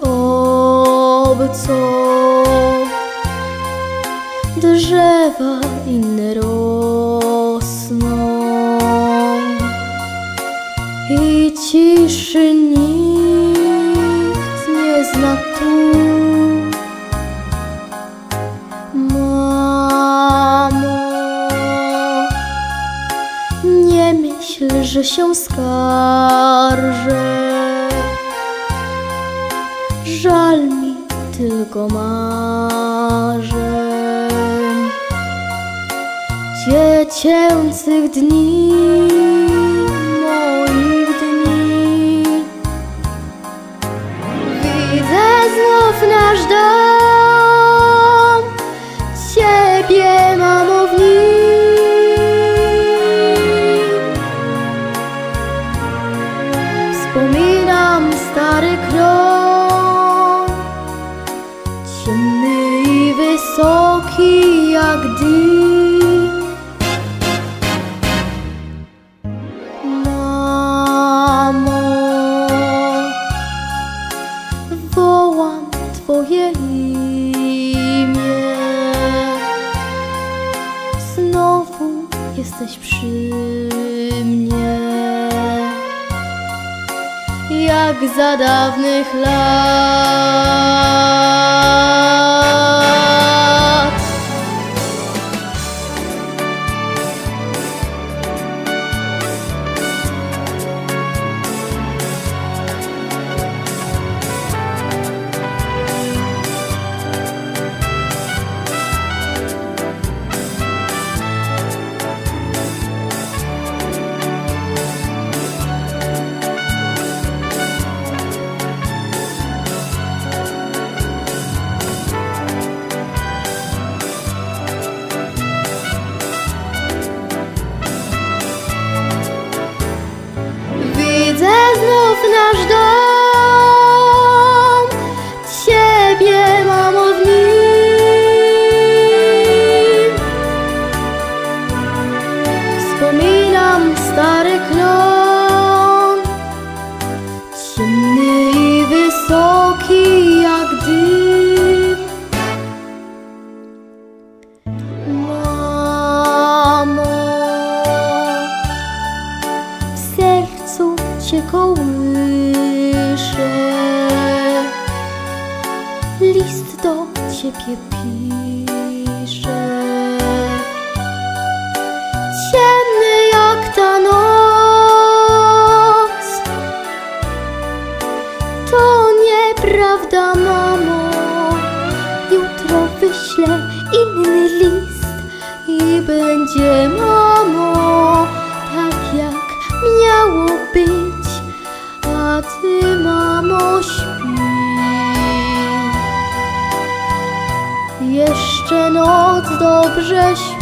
obco. Drzewa inne rosną i ciszy nikt nie zna tu. Mamo, nie myśl, że się skarżę. Żal mi tylko marzeń. Dziecięcych dni, ciemny i wysoki jak dym. Mamo, wołam Twoje imię. Znowu jesteś przy jak za dawnych lat. Sercu cię kołyszę. List do ciebie piszę. Ciemny jak ta noc. To nieprawda, mamo. Jutro wyślę inny list i będzie, mamo, żeś